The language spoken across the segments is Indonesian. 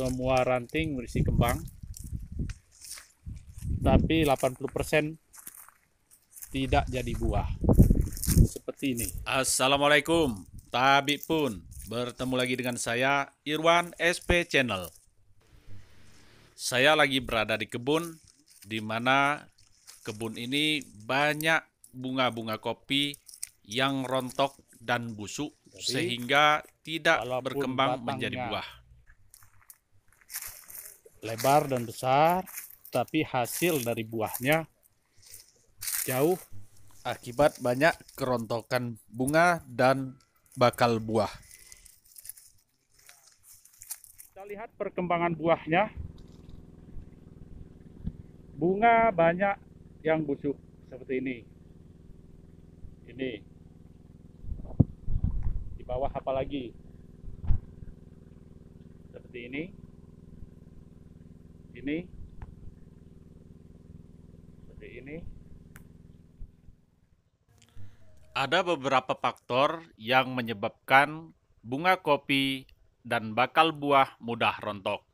semua ranting berisi kembang. Tapi 80% tidak jadi buah. Seperti ini. Assalamualaikum. Tabik pun bertemu lagi dengan saya Irwan SP Channel. Saya lagi berada di kebun di mana kebun ini banyak bunga-bunga kopi yang rontok dan busuk Jadi, sehingga tidak berkembang menjadi buah. Lebar dan besar, tapi hasil dari buahnya jauh Akibat banyak kerontokan bunga dan bakal buah. Kita lihat perkembangan buahnya. Bunga banyak yang busuk seperti ini. Ini. Di bawah apa lagi? Seperti ini. Ini. Seperti ini. Ada beberapa faktor yang menyebabkan bunga kopi dan bakal buah mudah rontok.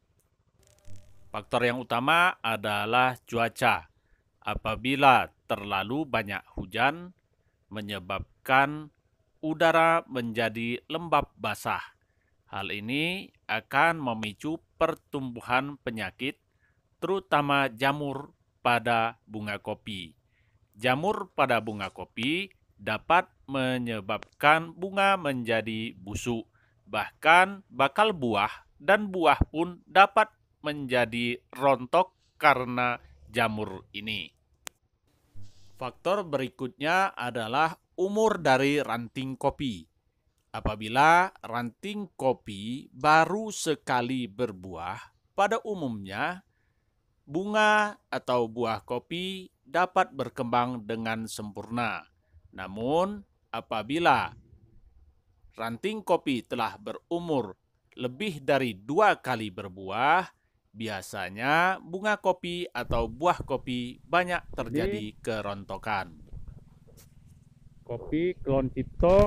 Faktor yang utama adalah cuaca. Apabila terlalu banyak hujan, menyebabkan udara menjadi lembab basah. Hal ini akan memicu pertumbuhan penyakit, terutama jamur pada bunga kopi. Jamur pada bunga kopi dapat menyebabkan bunga menjadi busuk, bahkan bakal buah dan buah pun dapat menjadi rontok karena jamur ini. Faktor berikutnya adalah umur dari ranting kopi. Apabila ranting kopi baru sekali berbuah, pada umumnya bunga atau buah kopi dapat berkembang dengan sempurna. Namun, apabila ranting kopi telah berumur lebih dari dua kali berbuah, biasanya bunga kopi atau buah kopi banyak terjadi kerontokan. Kopi Klon Cipto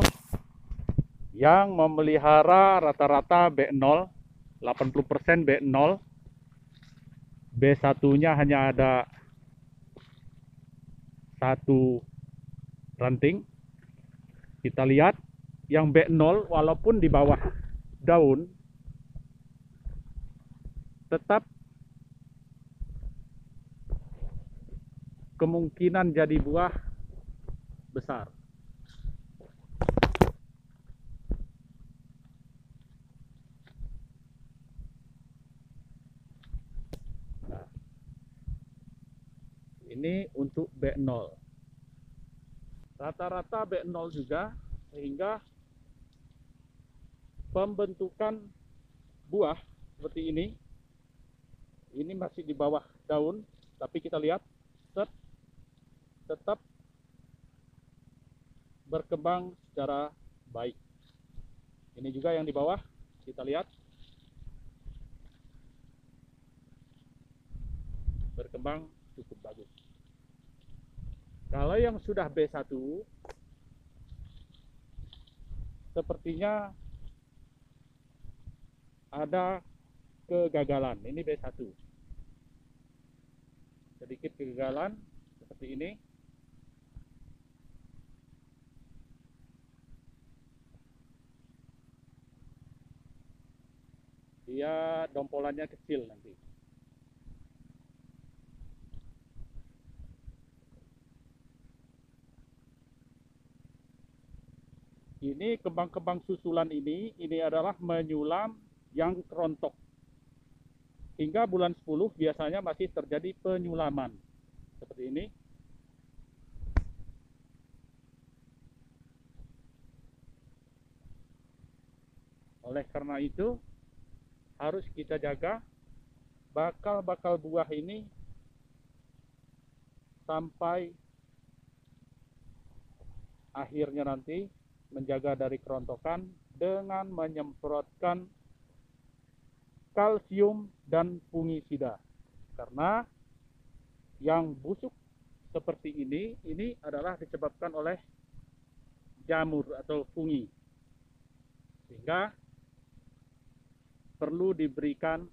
yang memelihara rata-rata B0, 80% B0. B1-nya hanya ada satu ranting. Kita lihat yang B0 walaupun di bawah daun tetap kemungkinan jadi buah besar. Ini untuk B0 rata-rata B0 juga sehingga pembentukan buah seperti ini ini masih di bawah daun tapi kita lihat set, tetap berkembang secara baik. Ini juga yang di bawah kita lihat. Berkembang cukup bagus kalau yang sudah B1 sepertinya ada kegagalan. Ini B1. Sedikit kegagalan seperti ini. Dia dompolannya kecil nanti. Ini kembang-kembang susulan ini ini adalah menyulam yang kerontok hingga bulan 10 biasanya masih terjadi penyulaman. Seperti ini. Oleh karena itu harus kita jaga bakal-bakal buah ini sampai akhirnya nanti menjaga dari kerontokan dengan menyemprotkan kalsium dan fungisida. Karena yang busuk seperti ini, ini adalah disebabkan oleh jamur atau fungi. Sehingga perlu diberikan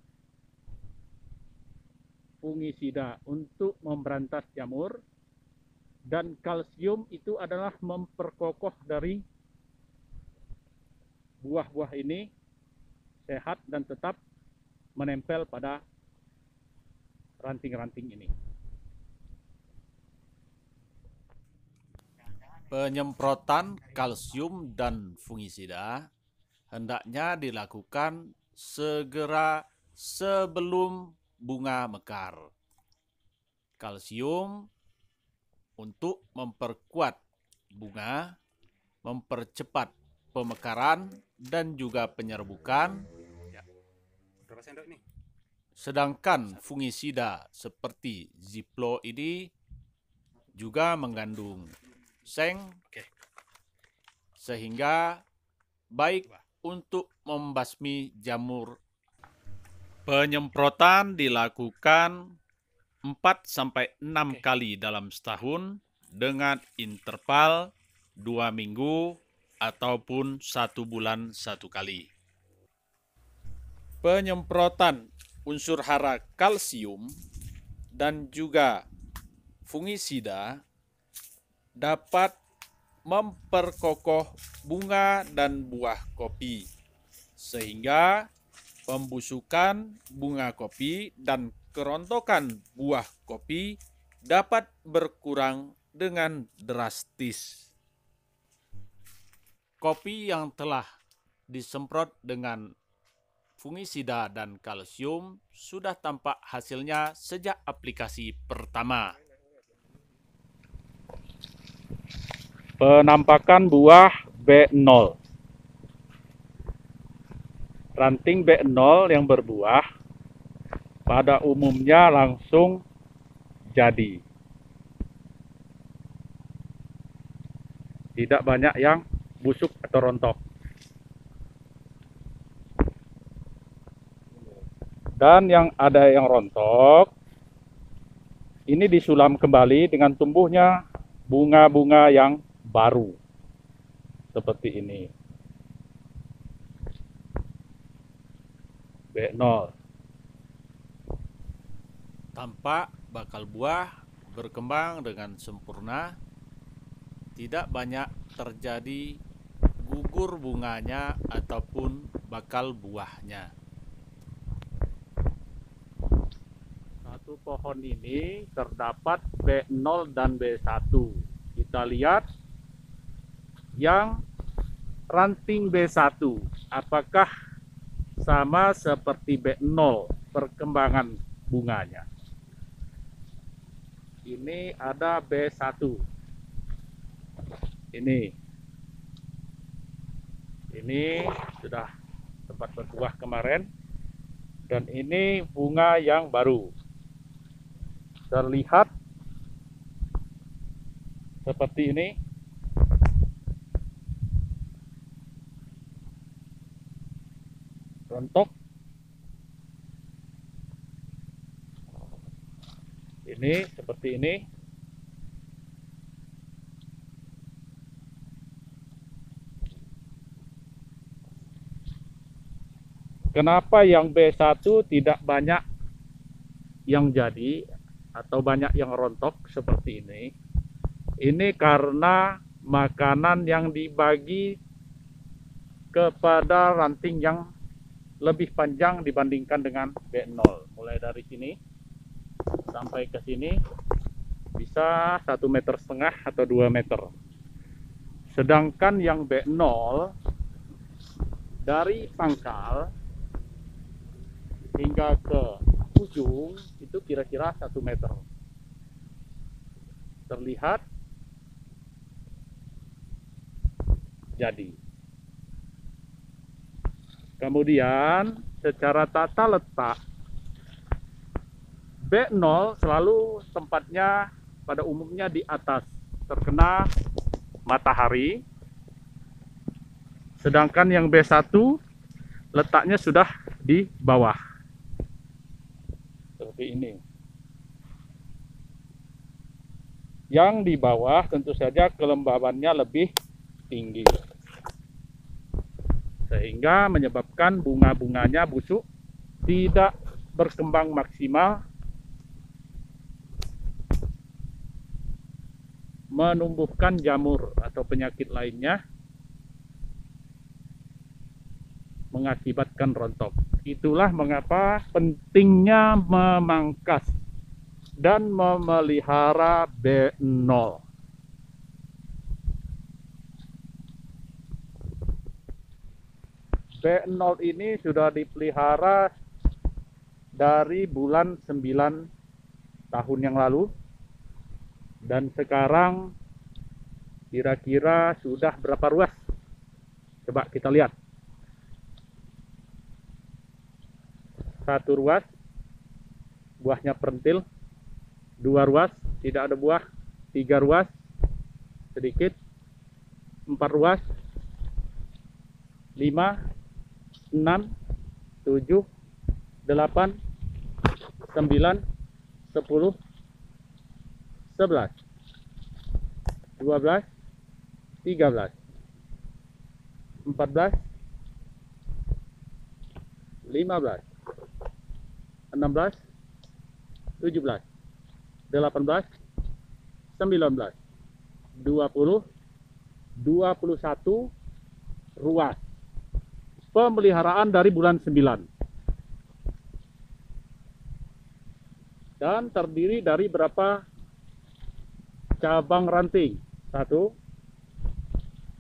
fungisida untuk memberantas jamur dan kalsium itu adalah memperkokoh dari buah-buah ini sehat dan tetap menempel pada ranting-ranting ini. Penyemprotan kalsium dan fungisida hendaknya dilakukan segera sebelum bunga mekar. Kalsium untuk memperkuat bunga, mempercepat pemekaran dan juga penyerbukan. Berapa sendok ini? Sedangkan fungisida seperti Ziplo ini juga mengandung seng sehingga baik untuk membasmi jamur. Penyemprotan dilakukan 4 sampai 6 Oke. kali dalam setahun dengan interval 2 minggu ataupun satu bulan satu kali. Penyemprotan unsur hara kalsium dan juga fungisida dapat memperkokoh bunga dan buah kopi sehingga pembusukan bunga kopi dan kerontokan buah kopi dapat berkurang dengan drastis. Kopi yang telah disemprot dengan fungisida dan kalsium sudah tampak hasilnya sejak aplikasi pertama. Penampakan buah B0. Ranting B0 yang berbuah pada umumnya langsung jadi. Tidak banyak yang busuk atau rontok. Dan yang ada yang rontok, ini disulam kembali dengan tumbuhnya bunga-bunga yang baru. Seperti ini. B0 Tampak bakal buah berkembang dengan sempurna, tidak banyak terjadi gugur bunganya ataupun bakal buahnya. satu pohon ini terdapat B0 dan B1 kita lihat yang ranting B1 apakah sama seperti B0 perkembangan bunganya? Ini ada B1 ini ini sudah tempat berbuah kemarin. Dan ini bunga yang baru. Terlihat seperti ini. Rontok. Ini seperti ini kenapa yang B1 tidak banyak yang jadi atau banyak yang rontok seperti ini? Ini karena makanan yang dibagi kepada ranting yang lebih panjang dibandingkan dengan B0 mulai dari sini sampai ke sini bisa satu meter setengah atau dua meter. Sedangkan yang B0 dari pangkal hingga ke ujung itu kira-kira satu meter. Terlihat jadi. Kemudian secara tata letak B0 selalu tempatnya pada umumnya di atas. Terkena matahari. Sedangkan yang B1 letaknya sudah di bawah seperti ini. Yang di bawah tentu saja kelembabannya lebih tinggi. Sehingga menyebabkan bunga-bunganya busuk, tidak berkembang maksimal, menumbuhkan jamur atau penyakit lainnya mengakibatkan rontok. Itulah mengapa pentingnya memangkas dan memelihara B0. B0 ini sudah dipelihara dari bulan 9 tahun yang lalu dan sekarang kira-kira sudah berapa ruas coba kita lihat satu ruas buahnya perentil dua ruas tidak ada buah. Tiga ruas sedikit. Empat ruas lima enam tujuh delapan sembilan sepuluh sebelas. Dua belas tiga belas. Empat belas lima belas enam belas tujuh belas delapan belas sembilan belas dua puluh dua puluh satu ruas. Pemeliharaan dari bulan 9 dan terdiri dari berapa cabang ranting? Satu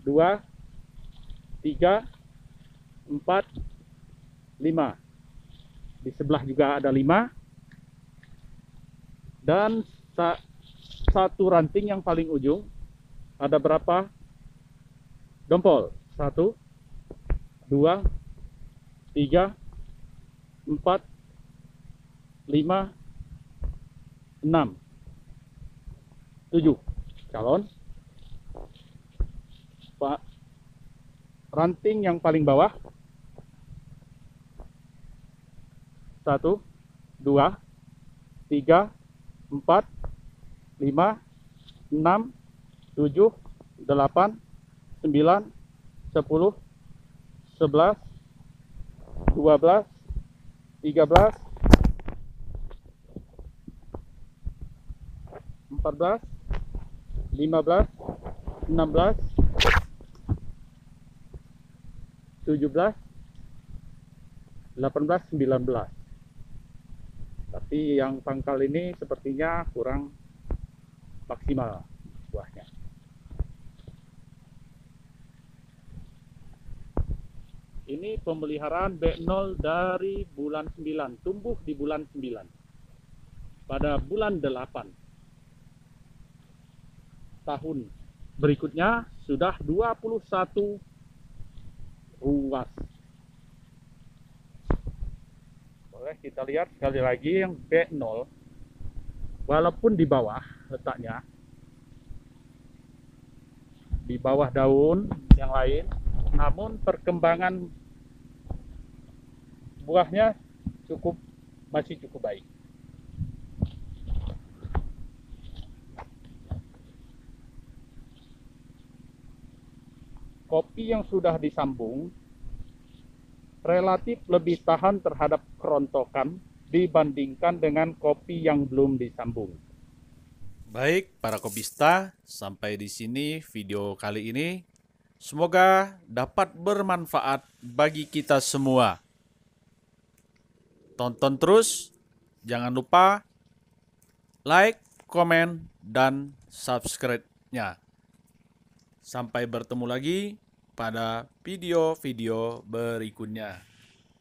dua tiga empat lima di sebelah juga ada lima. Dan sa satu ranting yang paling ujung ada berapa? Dompol. Satu dua, tiga, empat, lima, enam, tujuh calon. Pak ranting yang paling bawah satu, dua, tiga, empat, lima, enam, tujuh, delapan, sembilan, sepuluh, 11 12 13 14 15 16 17 18 19 tapi yang pangkal ini sepertinya kurang maksimal buahnya Ini pemeliharaan B0 dari bulan 9, tumbuh di bulan 9. Pada bulan 8 tahun berikutnya sudah 21 ruas. Boleh kita lihat sekali lagi yang B0 walaupun di bawah letaknya di bawah daun yang lain namun perkembangan buahnya cukup masih cukup baik. Kopi yang sudah disambung relatif lebih tahan terhadap kerontokan dibandingkan dengan kopi yang belum disambung. Baik, para kopista, sampai di sini video kali ini. Semoga dapat bermanfaat bagi kita semua. Tonton terus, jangan lupa like, komen, dan subscribe-nya. Sampai bertemu lagi pada video-video berikutnya.